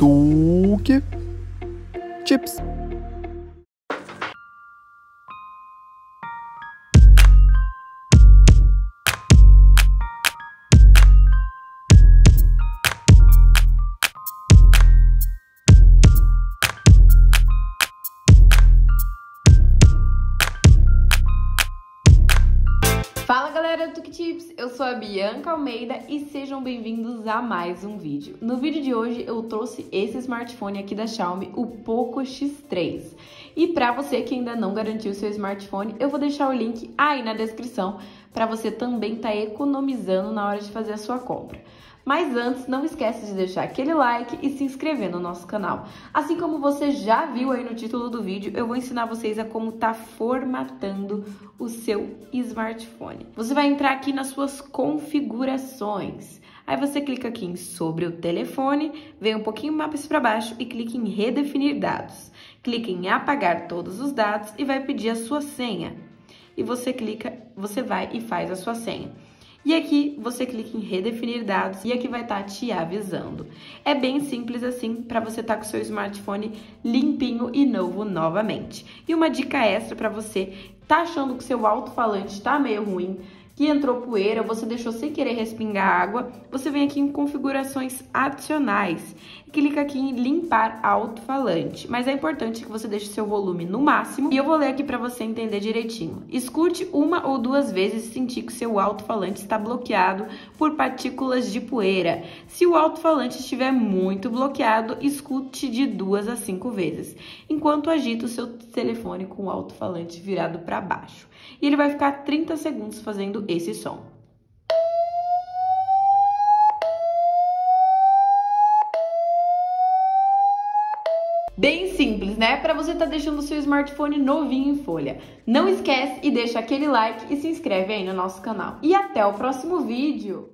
Tuki. Chips. Galera do TukTips, eu sou a Bianca Almeida e sejam bem-vindos a mais um vídeo. No vídeo de hoje eu trouxe esse smartphone aqui da Xiaomi, o Poco X3. E para você que ainda não garantiu seu smartphone, eu vou deixar o link aí na descrição para você também estar tá economizando na hora de fazer a sua compra. Mas antes, não esquece de deixar aquele like e se inscrever no nosso canal. Assim como você já viu aí no título do vídeo, eu vou ensinar vocês a como tá formatando o seu smartphone. Você vai entrar aqui nas suas configurações. Aí você clica aqui em sobre o telefone, vem um pouquinho mais para baixo e clica em redefinir dados. Clica em apagar todos os dados e vai pedir a sua senha. E você clica, você vai e faz a sua senha. E aqui você clica em redefinir dados e aqui vai estar tá te avisando. É bem simples assim para você estar tá com seu smartphone limpinho e novo novamente. E uma dica extra para você tá achando que seu alto-falante está meio ruim, que entrou poeira, você deixou sem querer respingar água, você vem aqui em configurações adicionais e clica aqui em limpar alto-falante. Mas é importante que você deixe seu volume no máximo e eu vou ler aqui para você entender direitinho. Escute uma ou duas vezes se sentir que seu alto-falante está bloqueado por partículas de poeira. Se o alto-falante estiver muito bloqueado, escute de duas a cinco vezes, enquanto agita o seu telefone com o alto-falante virado para baixo. E ele vai ficar 30 segundos fazendo esse som. Bem simples, né? Para você estar tá deixando o seu smartphone novinho em folha. Não esquece e deixa aquele like e se inscreve aí no nosso canal. E até o próximo vídeo!